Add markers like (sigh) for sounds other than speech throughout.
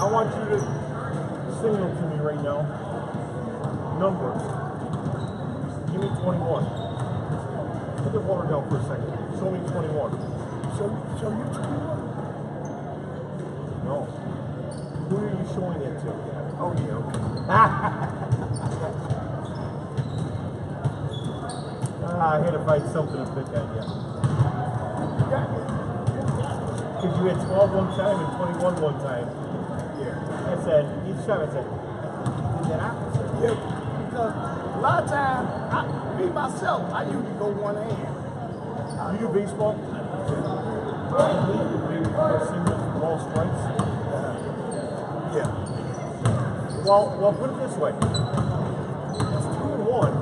I want you to sing them to me right now. Number. Give me 21. Put the water down for a second. Show me 21. So, so you twenty-one? No. Who are you showing it to? Oh, yeah, okay. (laughs) Ah, I had to find something to pick on you. Because you had 12 one time and 21 one time. I said, time I said, did that. Yeah, because a lot of times, I, me myself, I usually go one hand. You do baseball? I hate the big singles ball strikes. Yeah. Well, well, put it this way. It's two and one.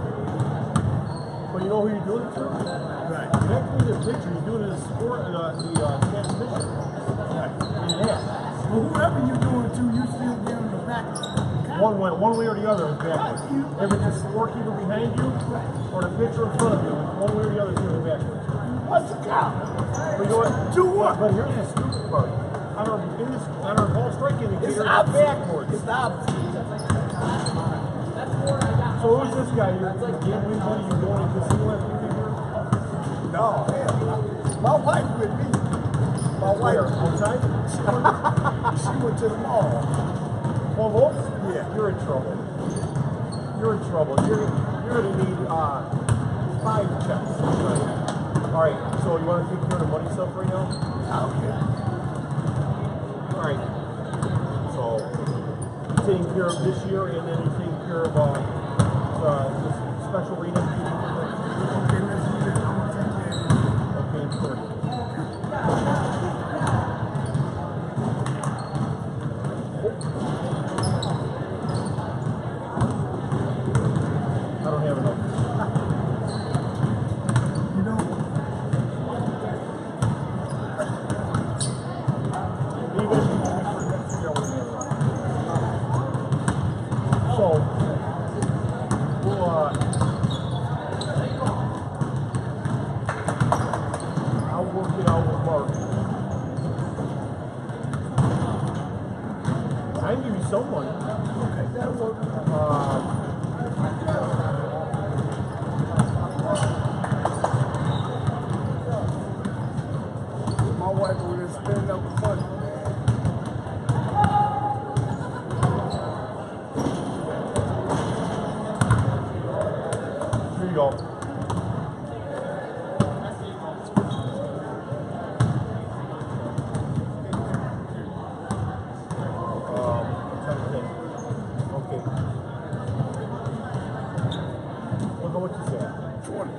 But you know who you're doing it to? Right. You're not doing the pitcher, you're doing it the sport, uh, the uh, transmission. Right. In half. Well, whoever you doing it to, you still giving the back. One way, one way or the other is backwards. If it's the scorekeeper behind you or the pitcher in front of you, one way or the other is going backwards. What's the count? But you know what? Two one. But here's the stupid part. On our, in this, on our ball strike indicator, It's it's backwards. It's the. So who's this guy? You're gambling money, you're going to casino you? No, hell. My wife with me. My wife, Outside? (laughs) went to the mall. Twelve volts? Yeah. You're in trouble. You're in trouble. You're you're gonna need uh five checks. Right. All right. So you want to take care of the money stuff right now? Okay. All right. So taking care of this year, and then taking care of uh, uh this special rating. Okay, let's do this. I'm gonna take care of it. Okay, thirty. I don't have enough. You know, Even if you give me for next year, I wouldn't have enough. So, we'll, uh, I'll work it out with Mark. I can give you some money. okay. Uh, My wife over there spending up the money, man. here you go. Um, trying to think. Okay. Well, how much is that? 20.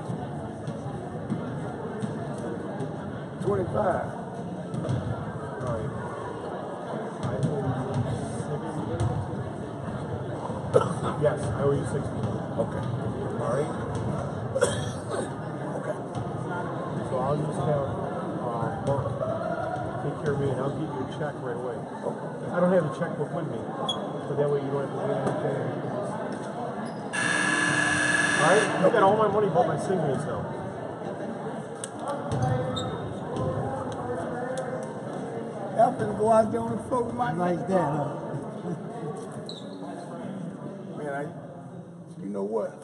25. Alright. I owe you sixty. Yes, I owe you sixty. Okay. Alright? Okay. So I'll just have, uh, Mark take care of me and I'll get you a check right away. I don't have the checkbook with me, so that way you don't have to do anything. You can just- Alright? I got all my my signals now. I'm finna go out there on the floor with my Like that, huh? Man, I, you know what?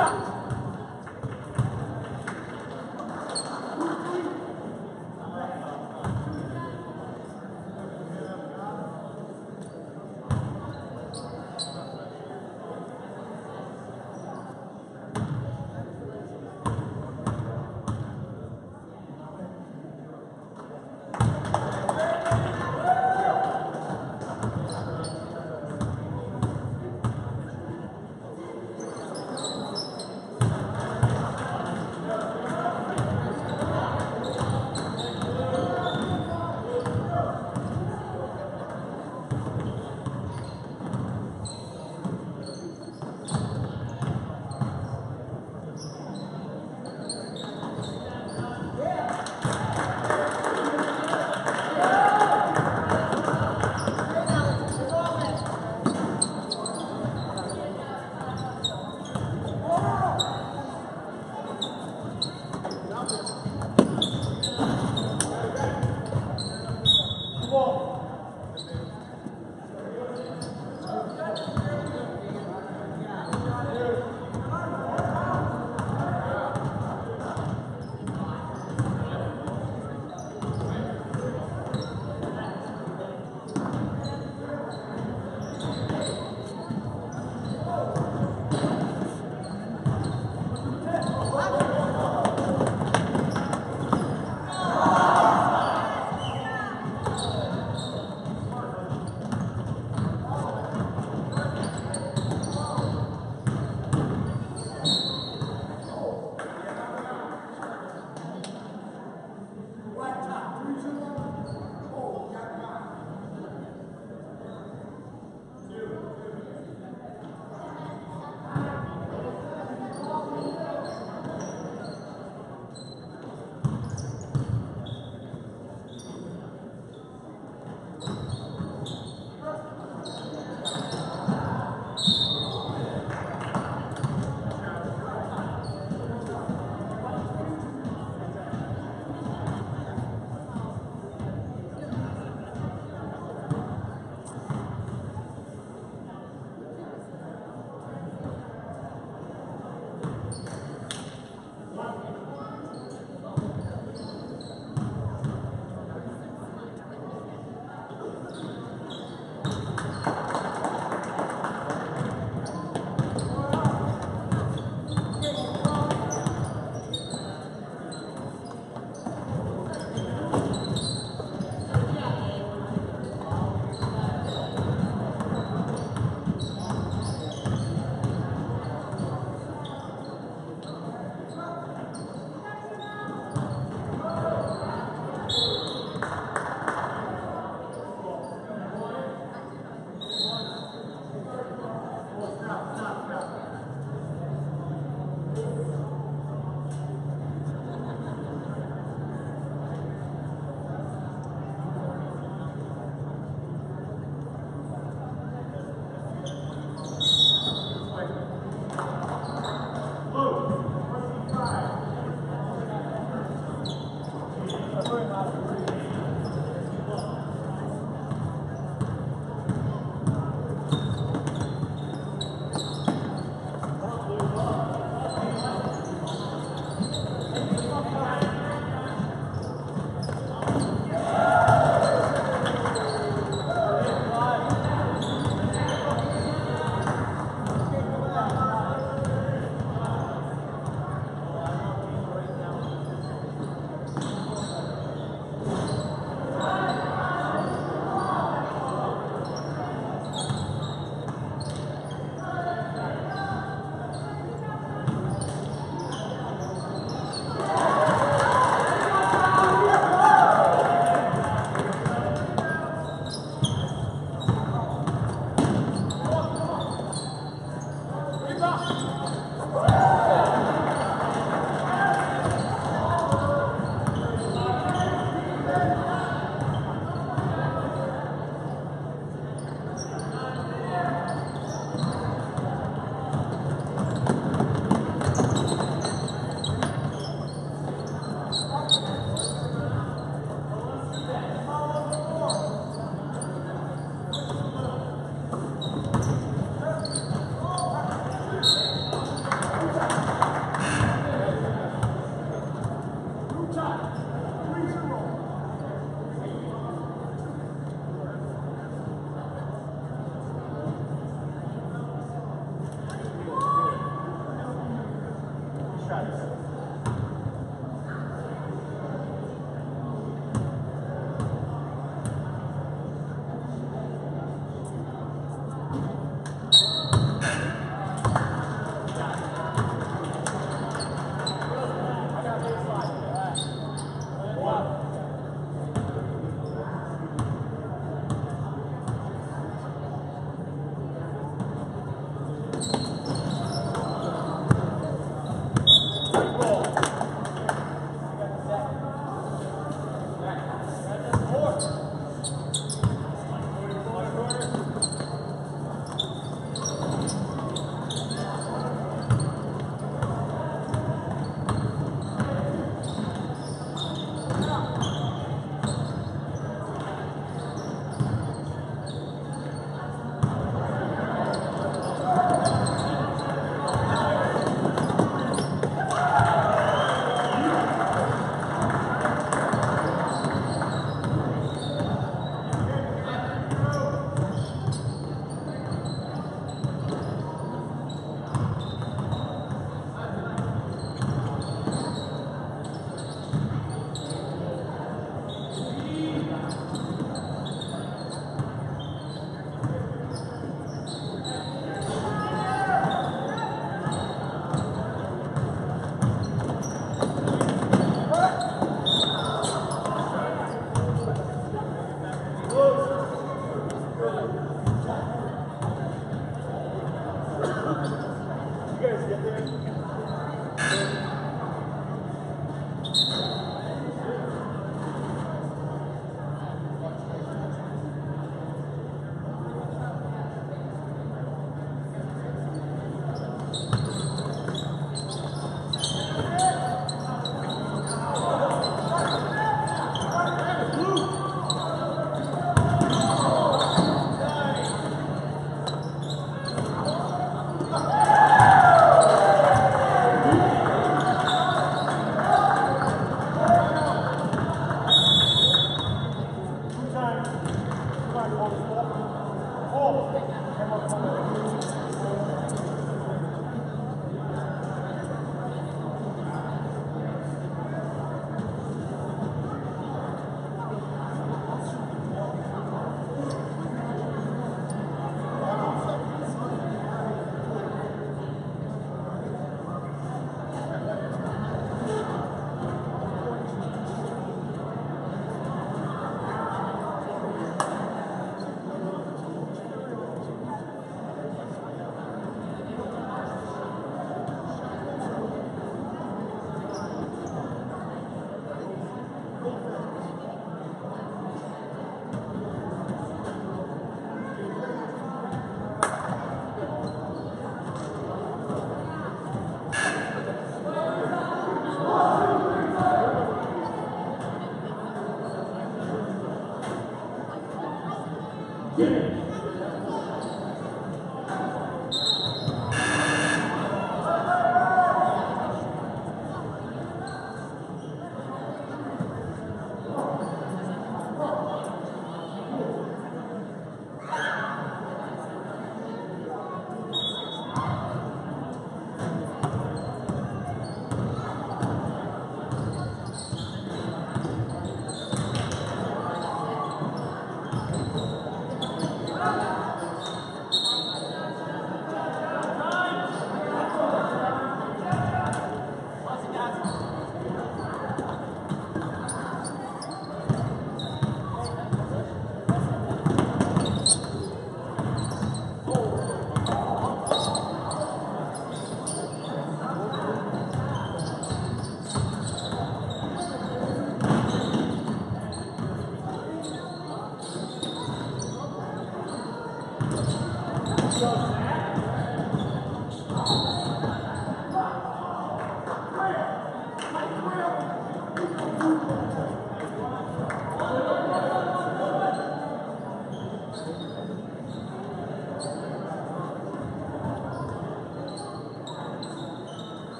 자.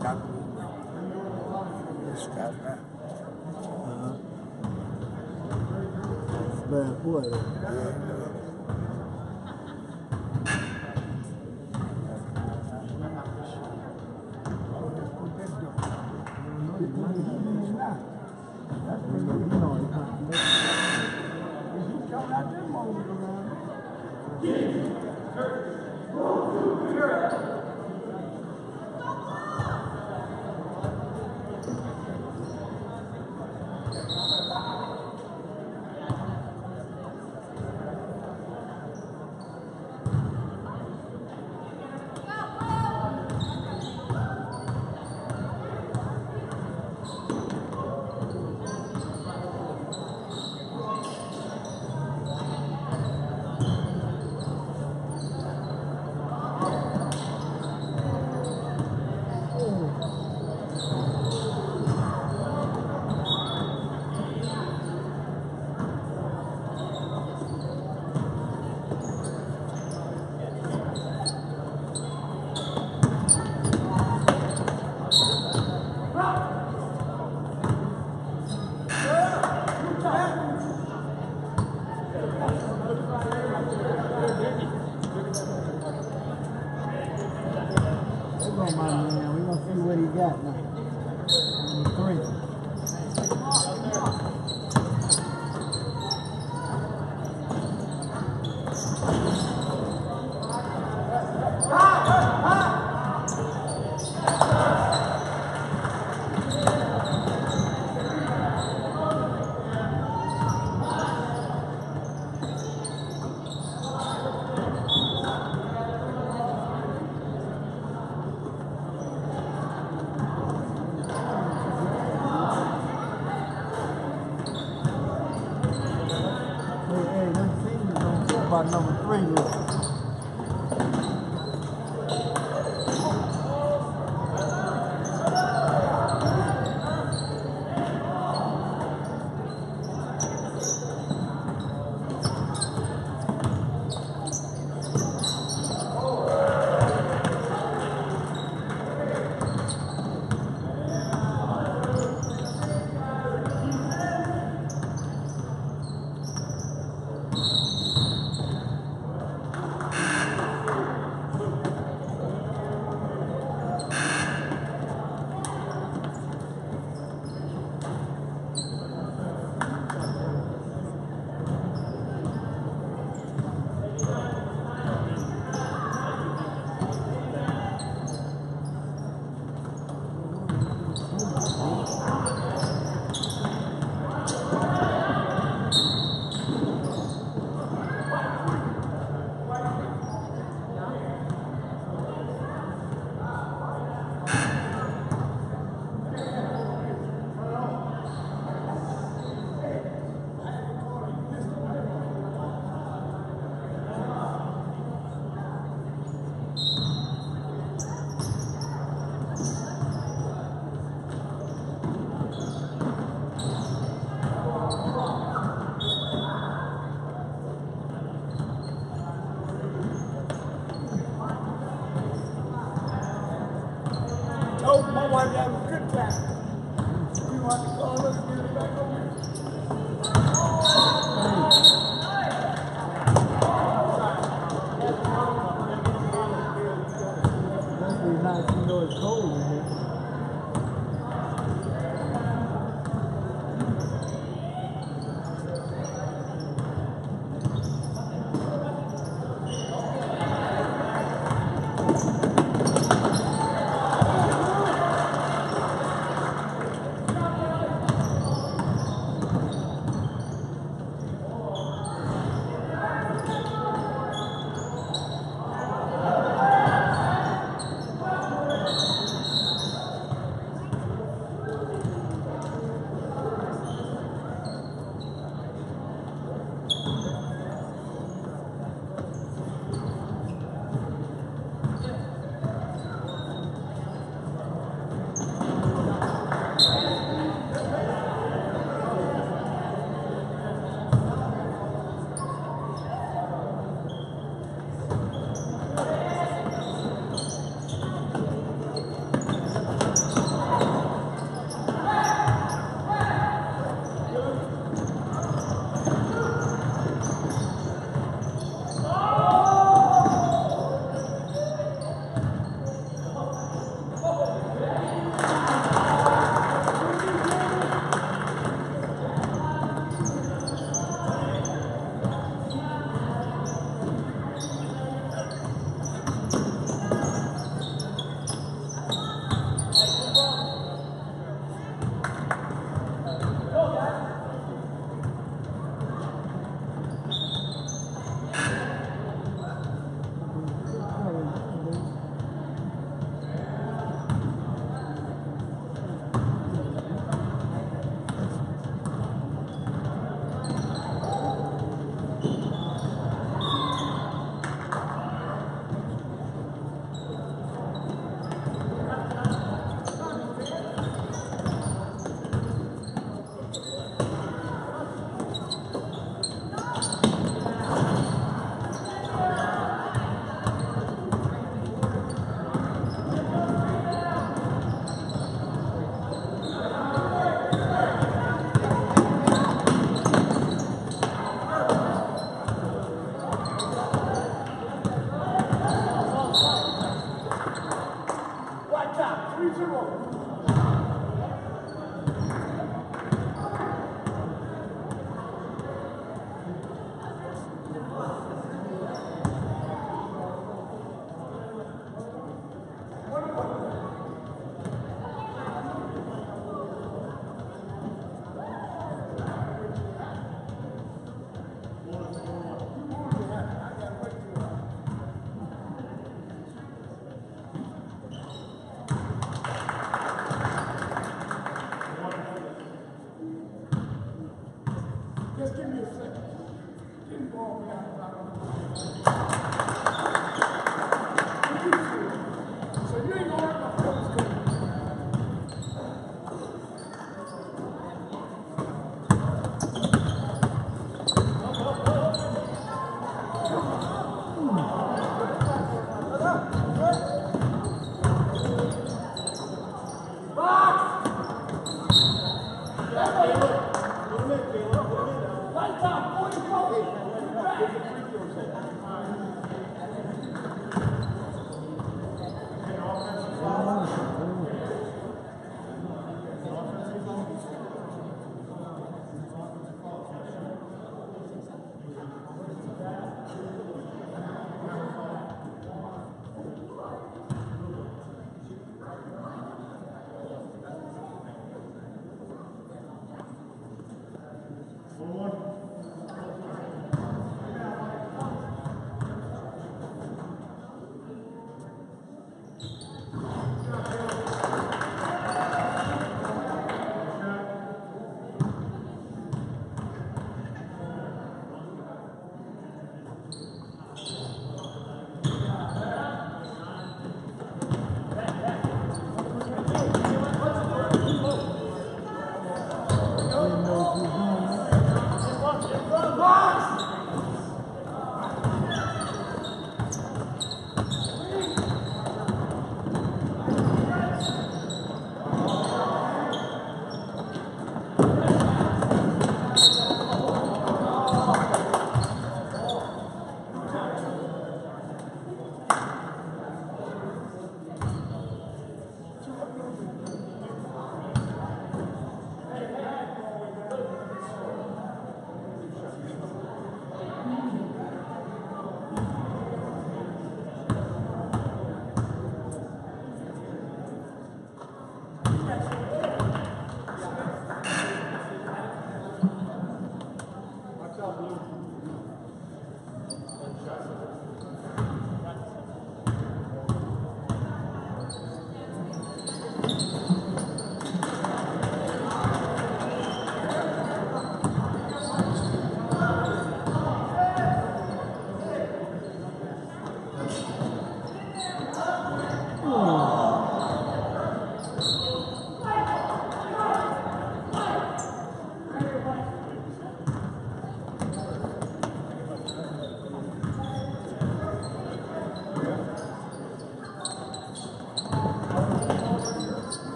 Camera. He stopped me.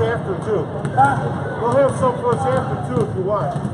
after, too. We'll have some for us after, too, if you want.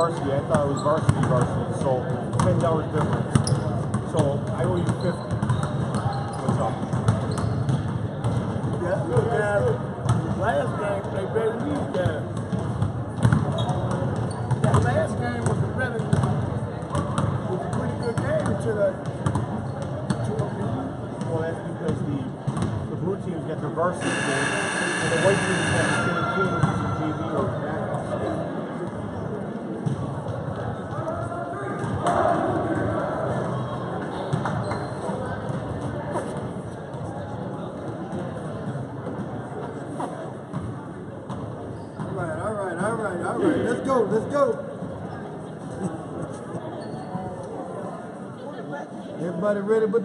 varsity. I thought it was varsity varsity. So ten dollars difference. ready, but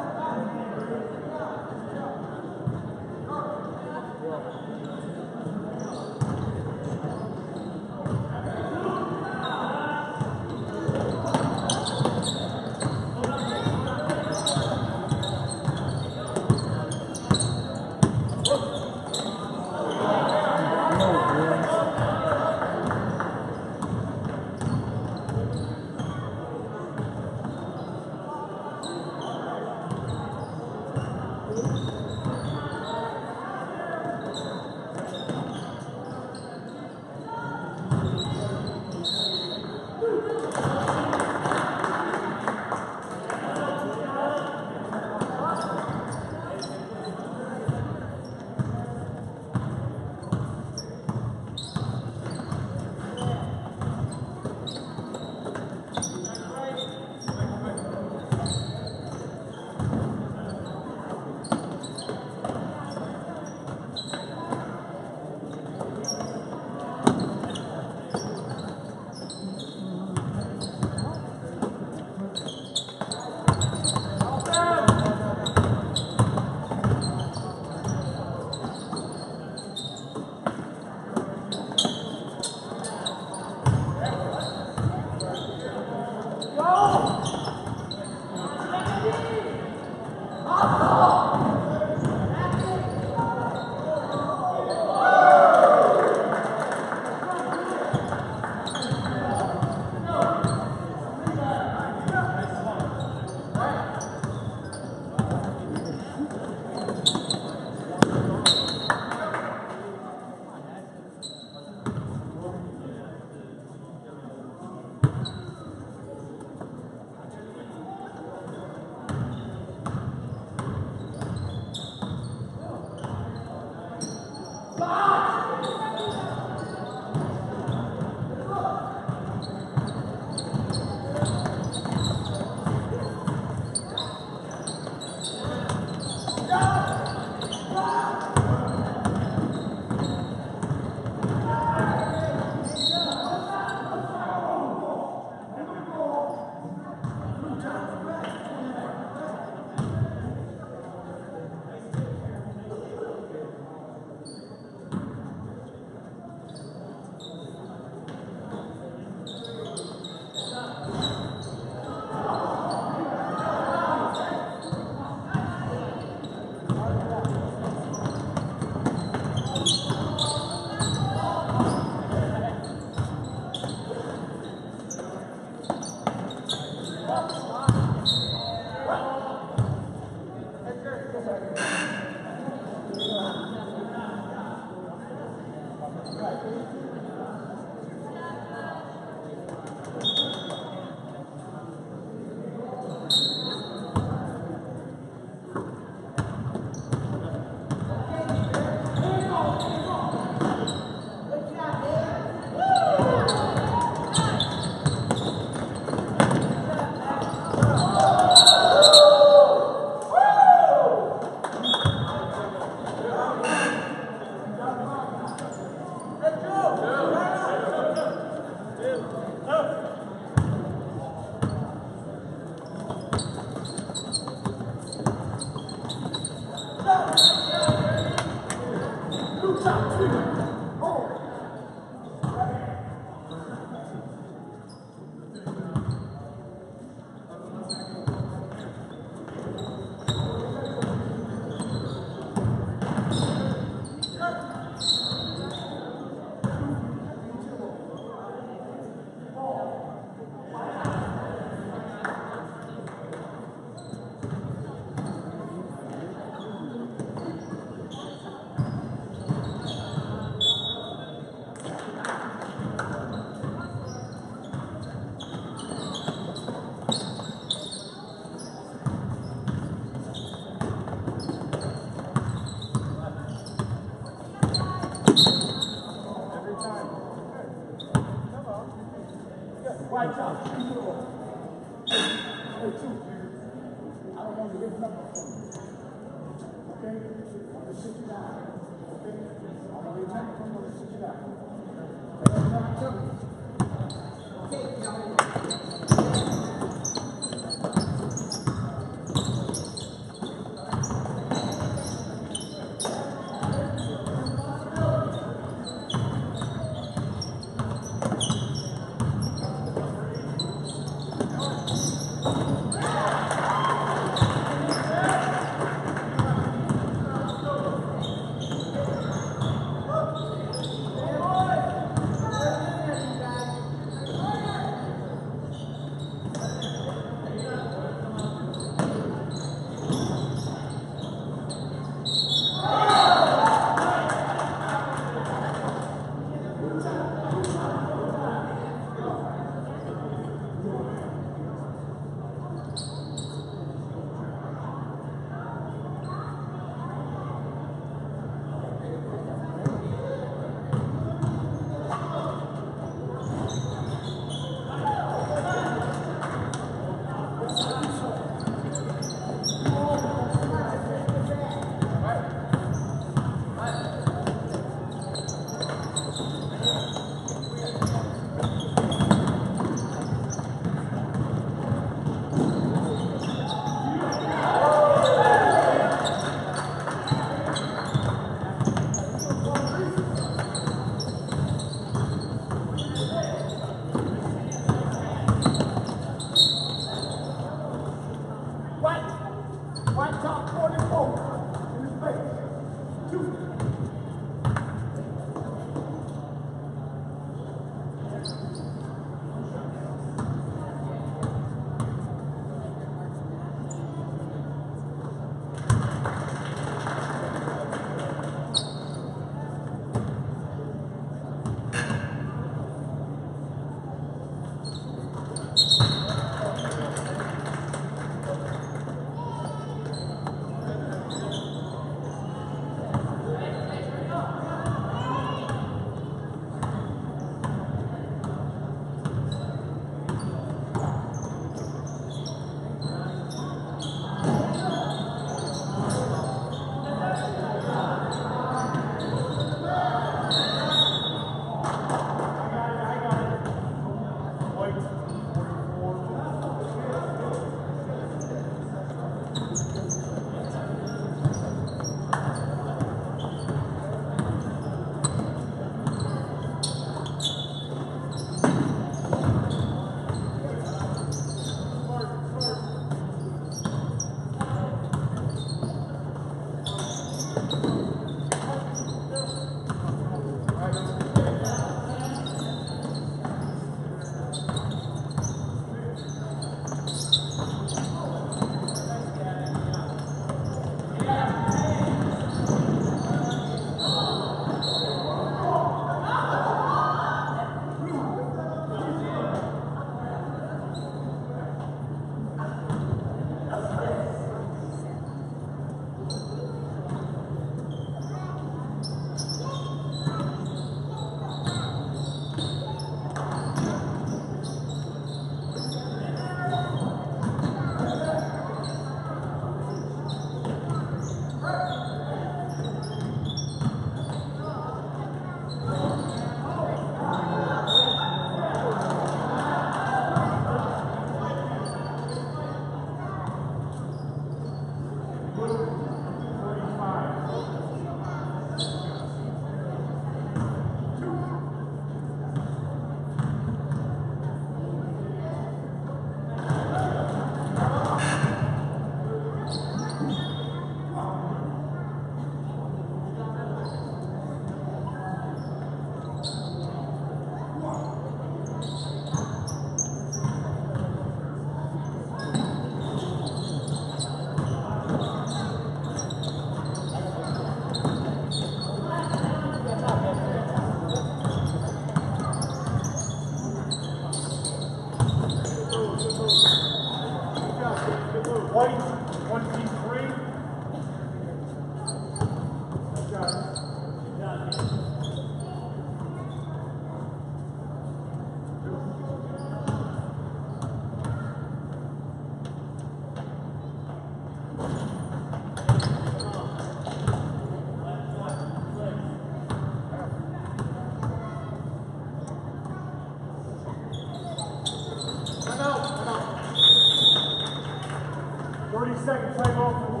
Seconds, take off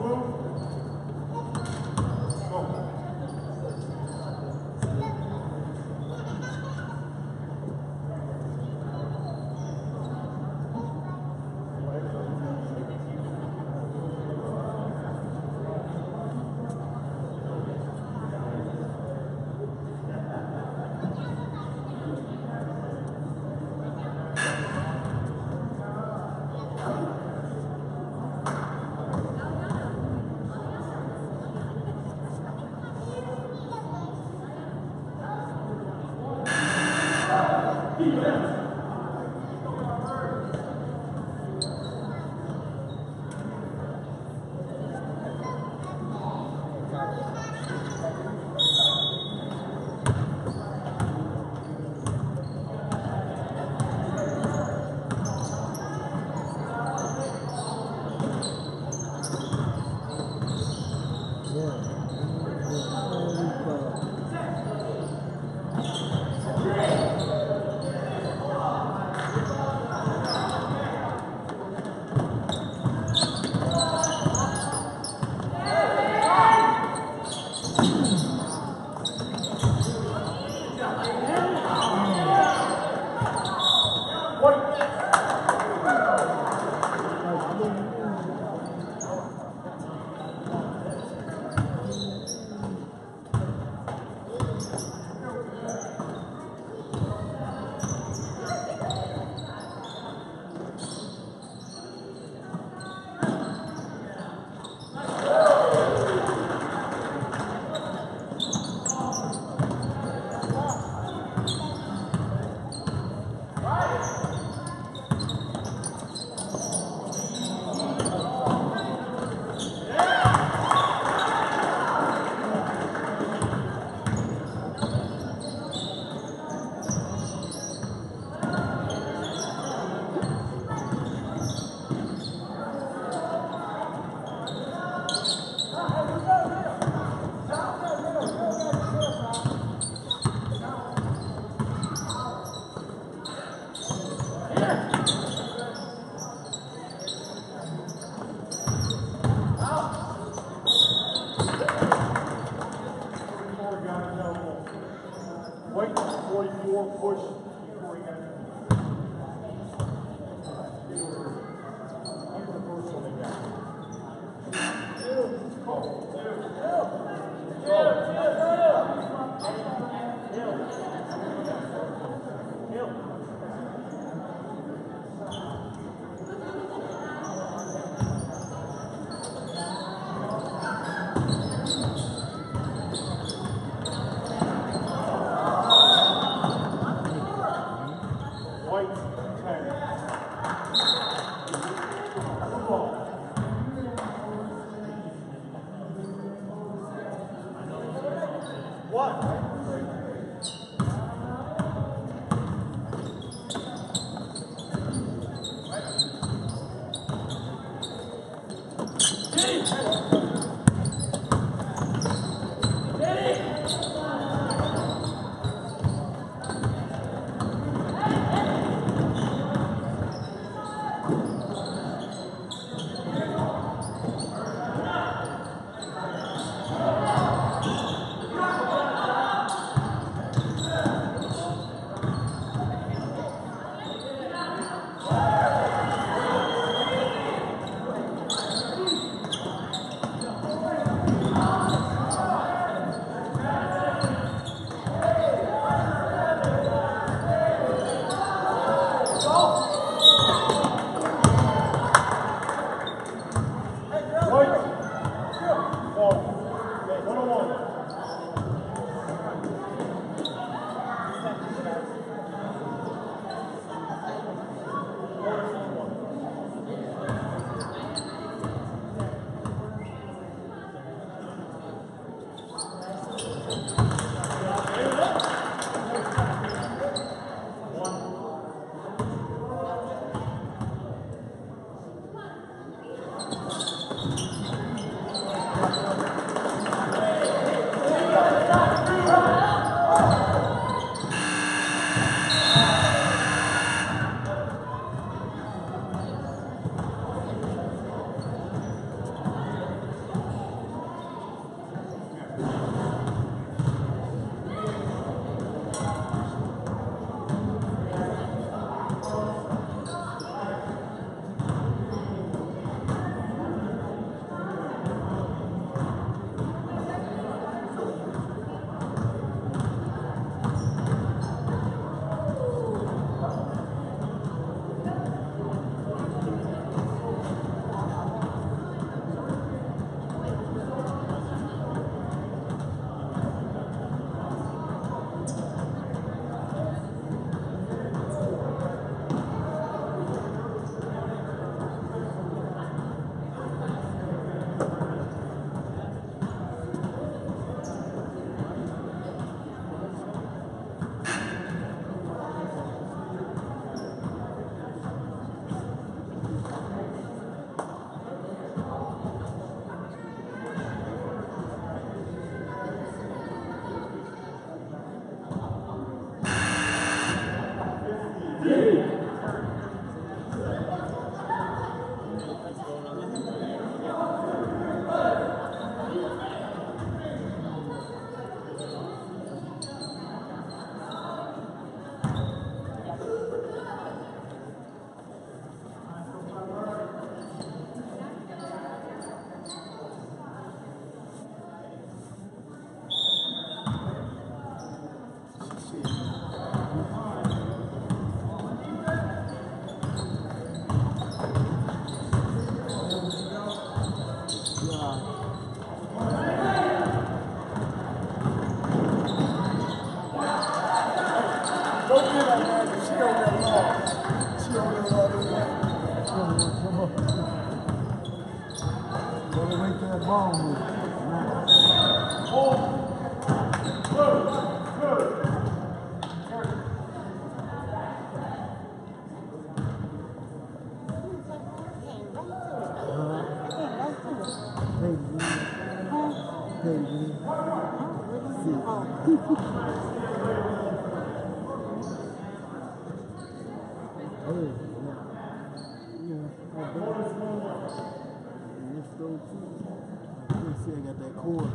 I can see I got that cord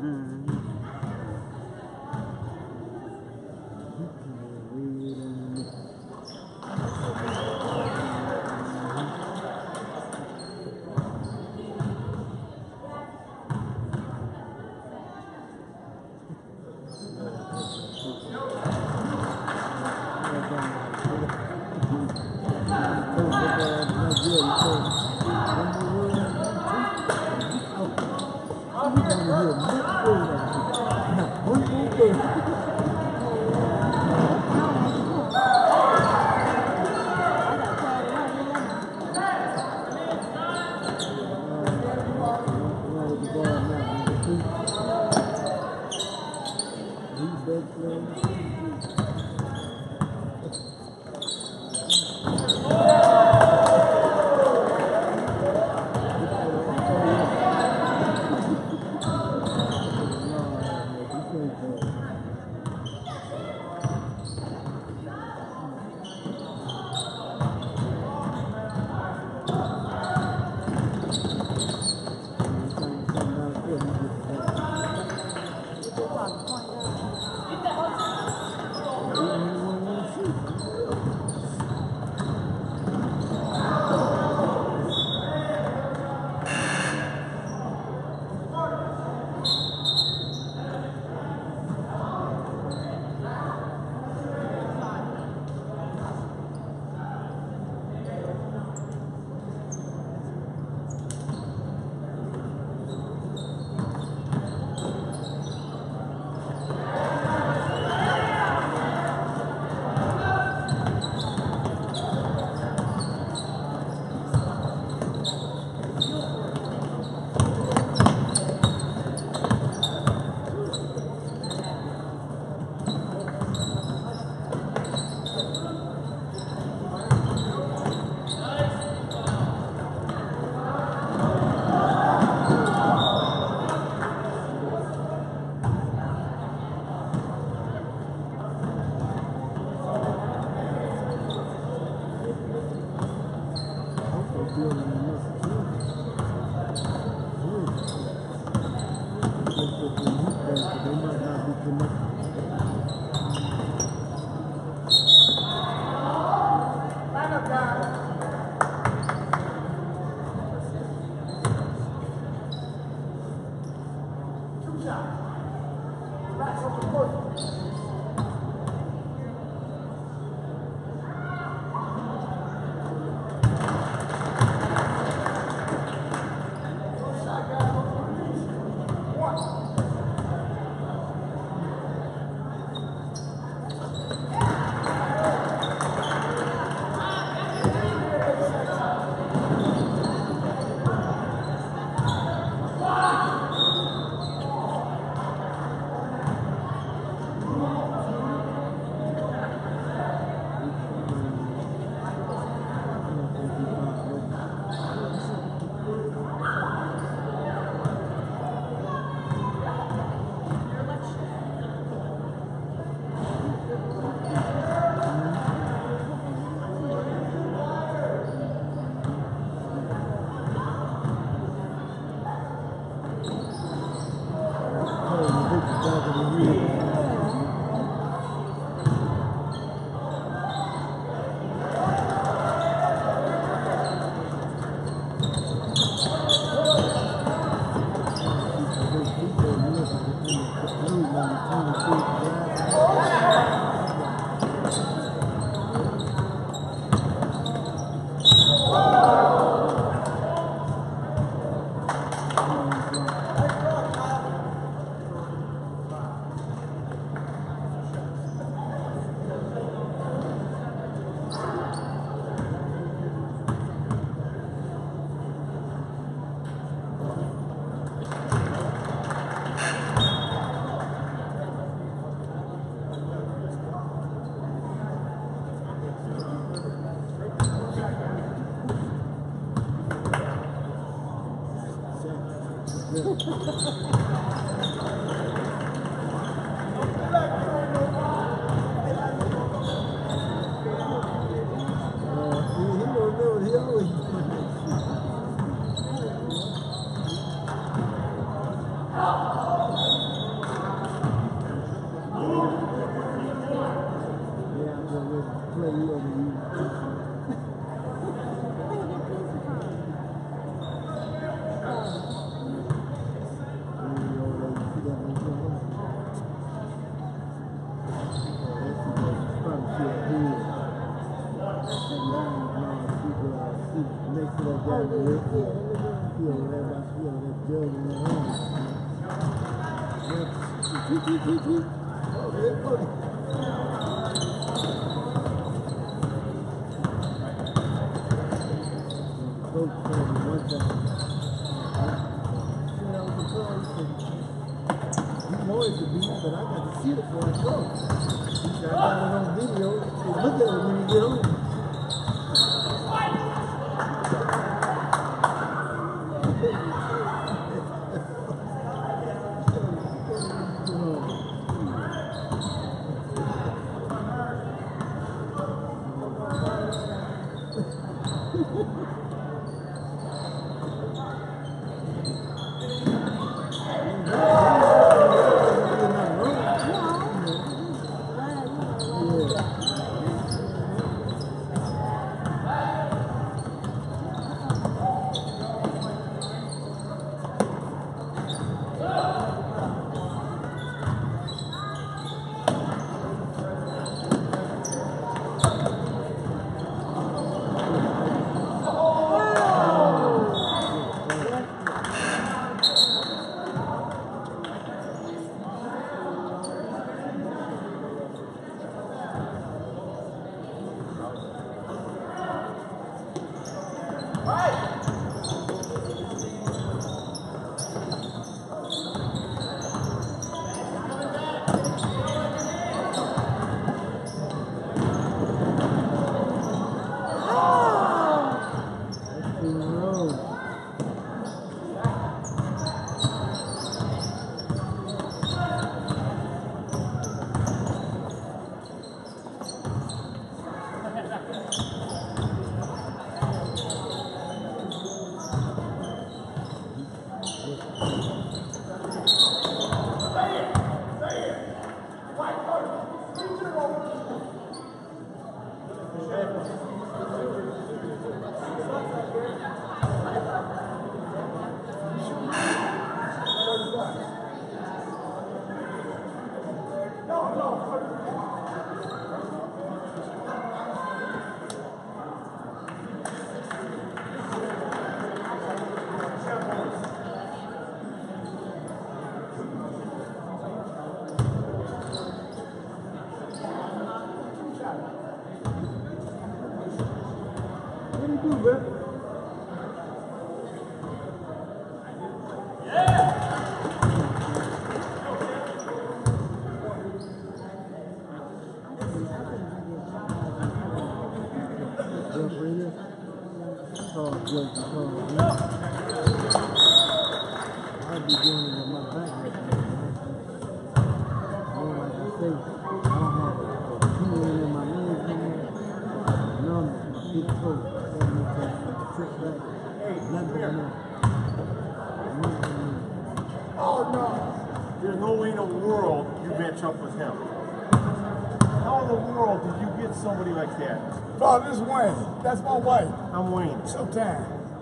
through.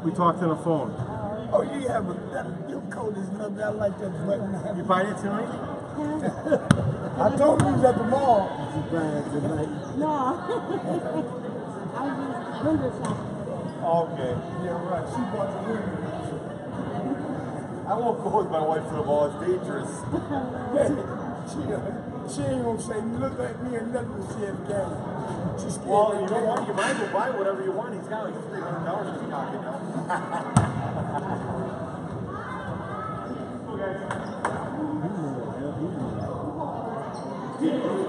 We talked on the phone. Oh, you have a, that, your coat is lovely. I like that right now. You buy it tonight? (laughs) I told you it was at the mall. You buy it tonight? No. I'm just doing this. Okay. Yeah, right. She bought the ring. I won't go with my wife to the mall. It's dangerous. (laughs) (laughs) Chill. She ain't gonna oh, say look at me and nothing she ever got. again. Well, you know what? You might as well buy whatever you want. He's got like three hundred dollars in his pocket now. (laughs) (laughs)